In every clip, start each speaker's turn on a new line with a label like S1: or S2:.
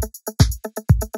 S1: Thank you.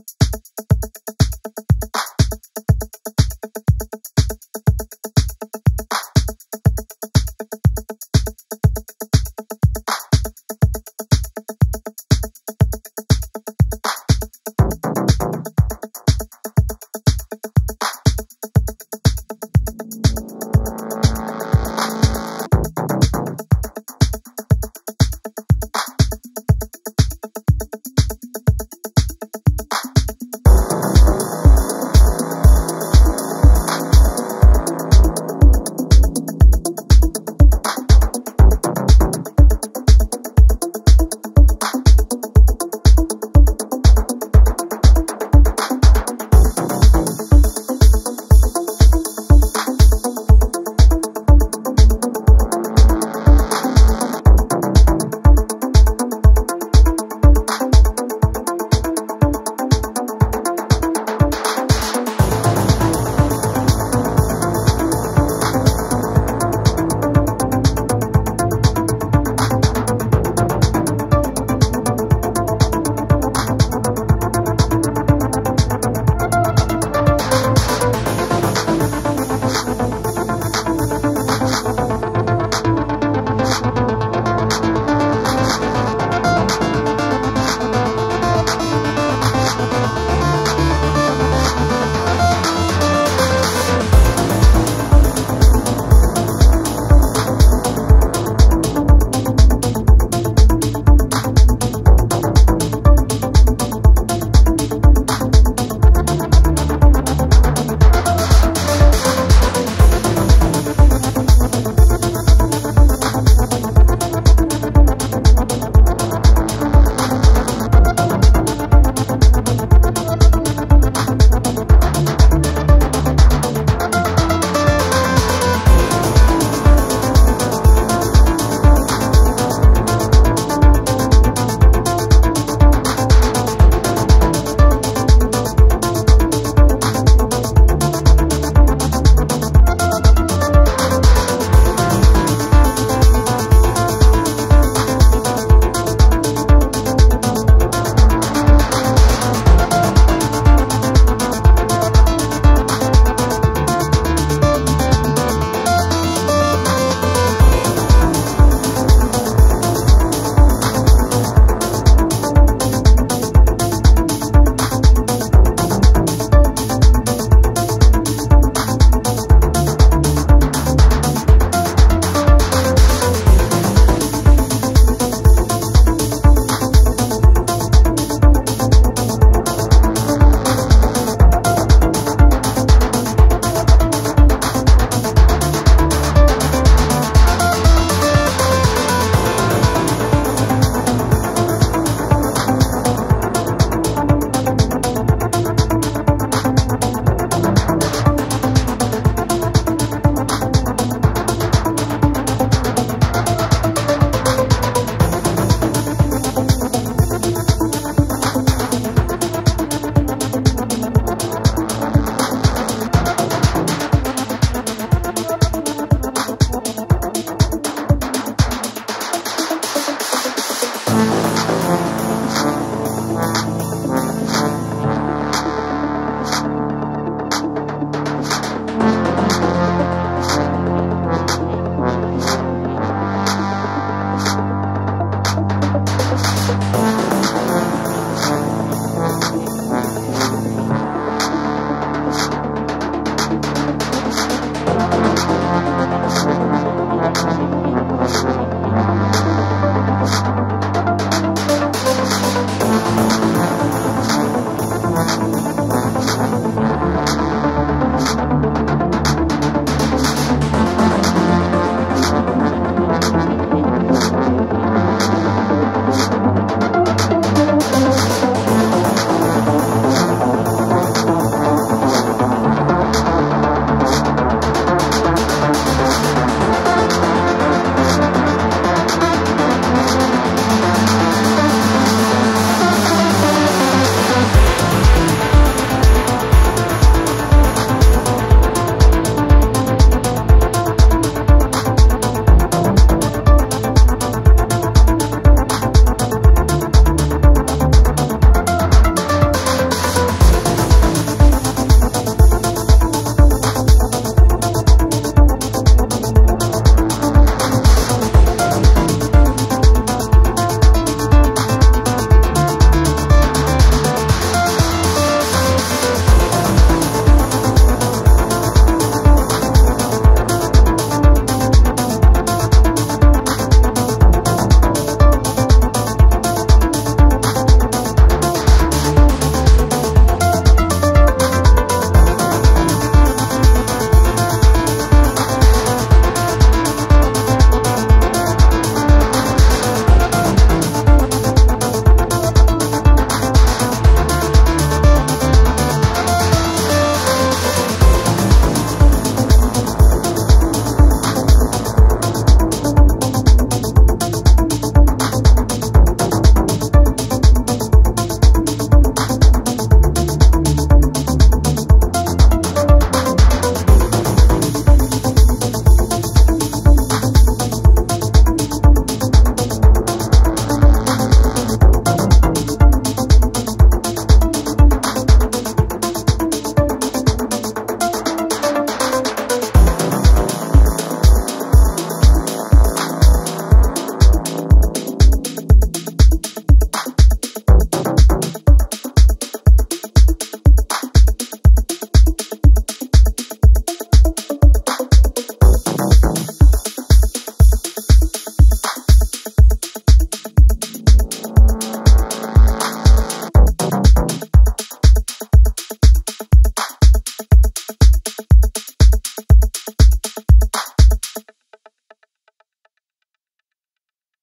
S1: I'm